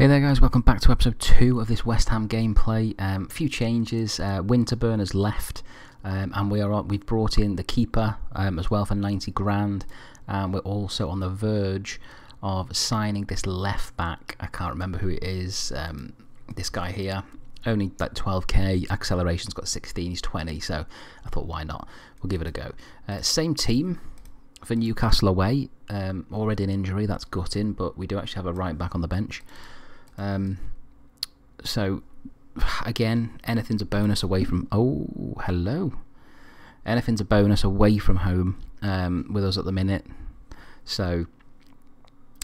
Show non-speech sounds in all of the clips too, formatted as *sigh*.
Hey there guys, welcome back to episode 2 of this West Ham gameplay. A um, few changes, uh, Winterburn has left um, and we are we've brought in the keeper um, as well for 90 grand and we're also on the verge of signing this left back, I can't remember who it is, um, this guy here, only like 12k, acceleration's got 16, he's 20 so I thought why not, we'll give it a go. Uh, same team for Newcastle away, um, already an injury, that's gutting but we do actually have a right back on the bench. Um, so, again, anything's a bonus away from. Oh, hello. Anything's a bonus away from home um, with us at the minute. So,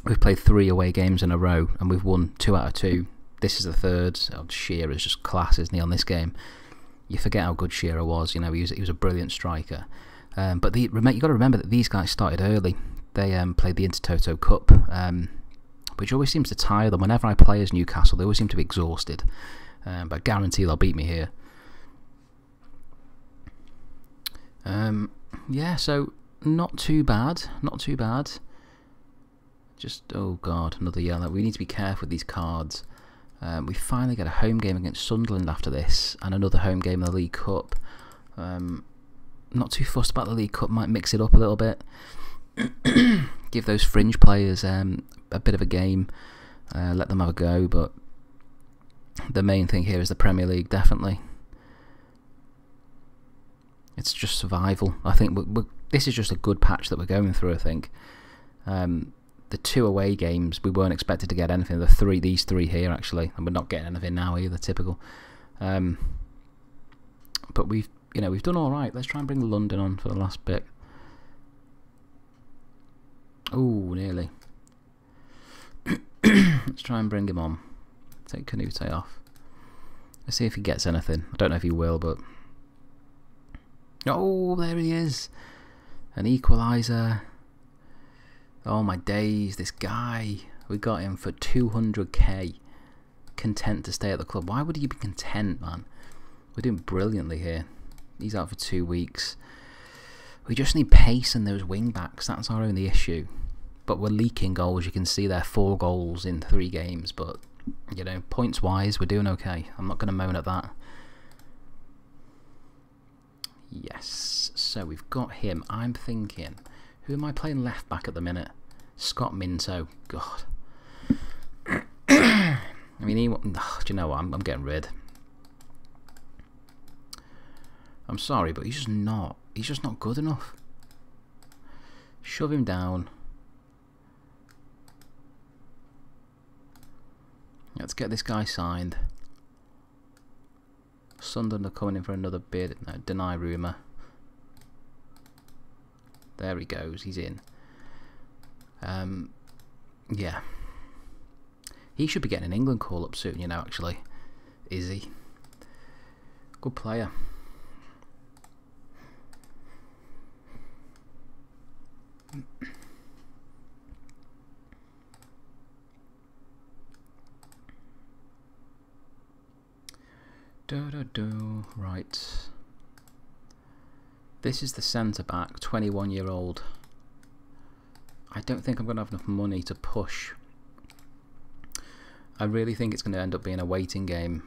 we've played three away games in a row and we've won two out of two. This is the third. Oh, is just class, isn't he, on this game? You forget how good Shearer was. You know, he was, he was a brilliant striker. Um, but the, you've got to remember that these guys started early. They um, played the Intertoto Cup. Which always seems to tire them. Whenever I play as Newcastle, they always seem to be exhausted. Um, but I guarantee they'll beat me here. Um, yeah, so not too bad. Not too bad. Just, oh god, another yellow. We need to be careful with these cards. Um, we finally get a home game against Sunderland after this, and another home game in the League Cup. Um, not too fussed about the League Cup, might mix it up a little bit. *clears throat* Give those fringe players um, a bit of a game, uh, let them have a go, but the main thing here is the Premier League, definitely. It's just survival. I think we're, we're, this is just a good patch that we're going through, I think. Um, the two away games, we weren't expected to get anything. The three, these three here, actually, and we're not getting anything now either, typical. Um, but we've, you know, we've done all right. Let's try and bring London on for the last bit. Oh, nearly. *clears throat* Let's try and bring him on. Take Kanouté off. Let's see if he gets anything. I don't know if he will, but... Oh, there he is. An equaliser. Oh my days, this guy. We got him for 200k. Content to stay at the club. Why would he be content, man? We're doing brilliantly here. He's out for two weeks. We just need pace and those wing backs. That's our only issue but we're leaking goals. You can see there four goals in three games, but you know, points wise, we're doing okay. I'm not going to moan at that. Yes, so we've got him. I'm thinking, who am I playing left back at the minute? Scott Minto. God. *coughs* I mean, he, oh, do you know what? I'm, I'm getting rid. I'm sorry, but he's just not. He's just not good enough. Shove him down. Let's get this guy signed. Sunderland are coming in for another bid. No, deny rumour. There he goes. He's in. Um, yeah. He should be getting an England call up soon, you know, actually. Is he? Good player. Do, do, do. Right. This is the centre back, 21 year old. I don't think I'm going to have enough money to push. I really think it's going to end up being a waiting game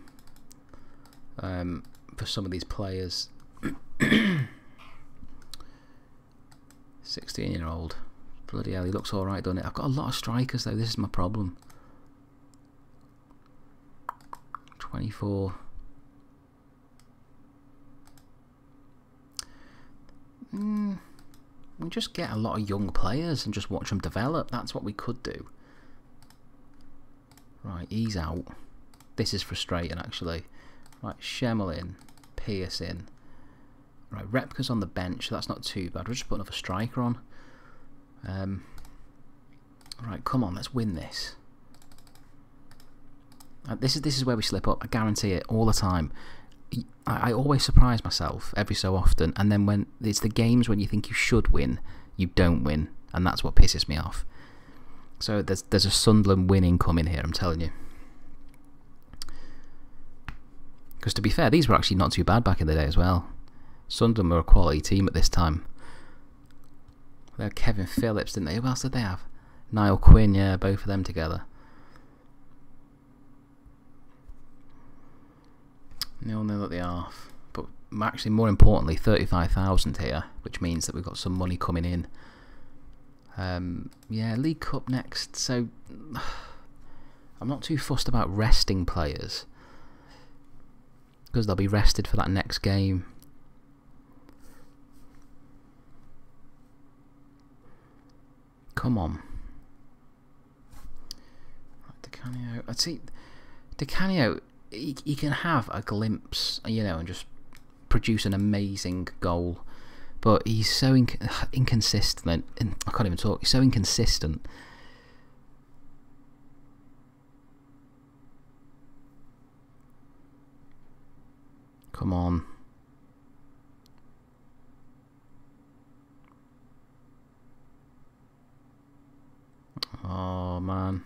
um, for some of these players. *clears throat* 16 year old. Bloody hell, he looks alright, doesn't it? I've got a lot of strikers though, this is my problem. 24. mm, we just get a lot of young players and just watch them develop. That's what we could do. Right, he's out. This is frustrating, actually. Right, Schemmel in, Pearce in. Right, Repka's on the bench. That's not too bad. We'll just put another striker on. Um, right, come on, let's win this. Uh, this is this is where we slip up. I guarantee it all the time. I, I always surprise myself every so often, and then when it's the games when you think you should win, you don't win, and that's what pisses me off. So there's there's a Sunderland winning coming here, I'm telling you. Because to be fair, these were actually not too bad back in the day as well. Sunderland were a quality team at this time. They had Kevin Phillips, didn't they? Who else did they have? Niall Quinn, yeah, both of them together. Nil nil at that they are. But actually, more importantly, 35,000 here, which means that we've got some money coming in. Um, yeah, League Cup next. So *sighs* I'm not too fussed about resting players because they'll be rested for that next game. Come on. Di Canio. I'd see. Di Canio, he, he can have a glimpse, you know, and just produce an amazing goal. But he's so inc *sighs* inconsistent. I can't even talk. He's so inconsistent. Come on. Oh man.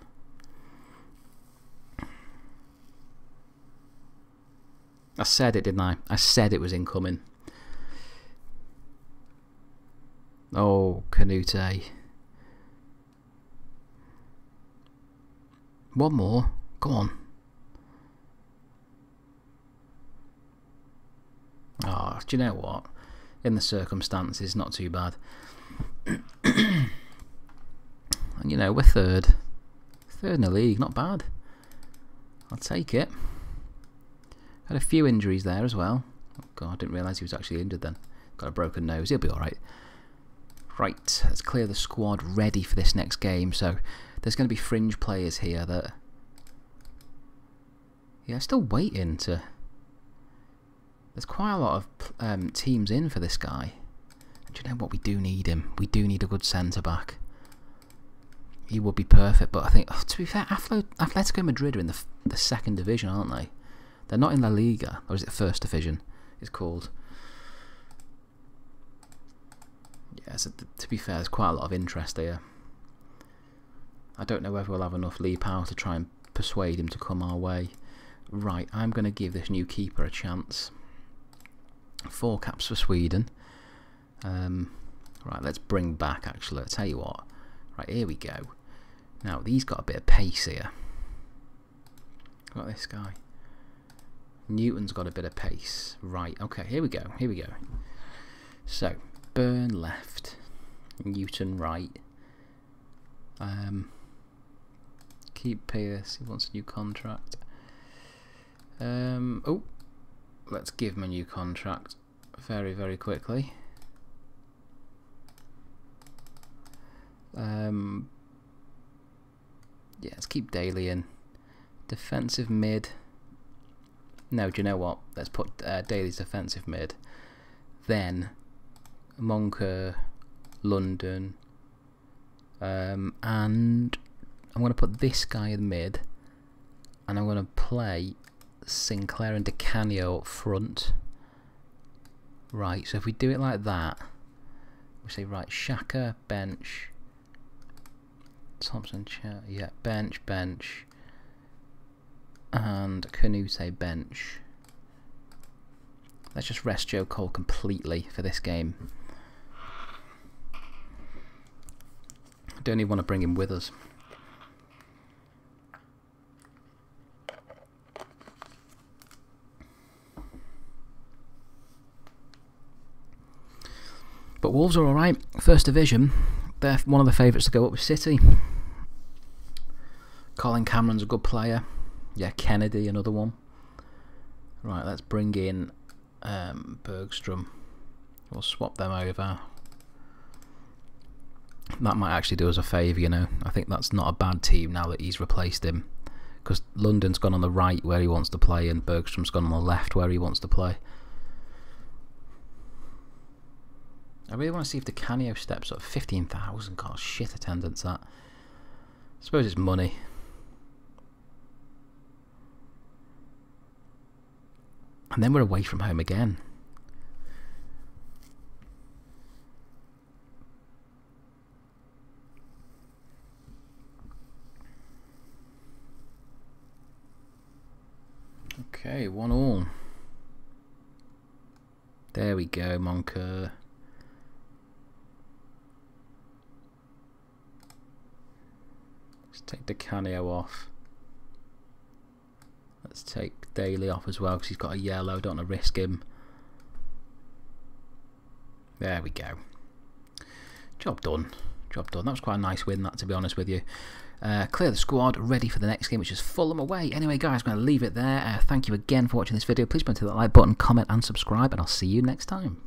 I said it, didn't I? I said it was incoming. Oh, Kanouté. One more. Go on. Oh, do you know what? In the circumstances, not too bad. *coughs* and you know, we're third. Third in the league, not bad. I'll take it. Had a few injuries there as well. Oh god, I didn't realise he was actually injured then. Got a broken nose, he'll be alright. Right, let's clear the squad ready for this next game. So, there's going to be fringe players here that... Yeah, still waiting to... There's quite a lot of um, teams in for this guy. And you know what? We do need him. We do need a good centre-back. He would be perfect, but I think, oh, to be fair, Atletico Madrid are in the, the second division, aren't they? They're not in La Liga, or is it First Division? It's called. Yeah, so to be fair, there's quite a lot of interest here. I don't know whether we'll have enough Lee Power to try and persuade him to come our way. Right, I'm going to give this new keeper a chance. Four caps for Sweden. Um, right, let's bring back, actually, I'll tell you what. Right, here we go. Now, these got a bit of pace here. Got this guy. Newton's got a bit of pace. Right, okay, here we go, here we go. So, Burn left, Newton right. Um, keep Pearce, he wants a new contract. Um, oh, let's give him a new contract very, very quickly. Um, yeah, let's keep Dailly in. Defensive mid. No, do you know what? Let's put uh, Dailly's defensive mid. Then Moncur, London, um, and I'm going to put this guy in mid, and I'm going to play Sinclair and Di Canio up front. Right, so if we do it like that, we say, right, Shaka, bench, Thompson, yeah, bench, bench, and Kanouté bench. Let's just rest Joe Cole completely for this game. Don't even want to bring him with us. But Wolves are alright. First division. They're one of the favourites to go up with City. Colin Cameron's a good player. Yeah, Kennedy, another one. Right, let's bring in um, Bergstrom. We'll swap them over. That might actually do us a favour, you know. I think that's not a bad team now that he's replaced him. Because London's gone on the right where he wants to play and Bergstrom's gone on the left where he wants to play. I really want to see if Di Canio steps up. 15,000, god, shit attendance that. I suppose it's money. And then we're away from home again. Okay, one all. There we go, Moncur. Let's take Di Canio off. Let's take Dailly off as well because he's got a yellow. Don't want to risk him. There we go. Job done. Job done. That was quite a nice win, that, to be honest with you. Uh, clear the squad, ready for the next game, which is Fulham away. Anyway, guys, I'm going to leave it there. Uh, thank you again for watching this video. Please hit that like button, comment, and subscribe, and I'll see you next time.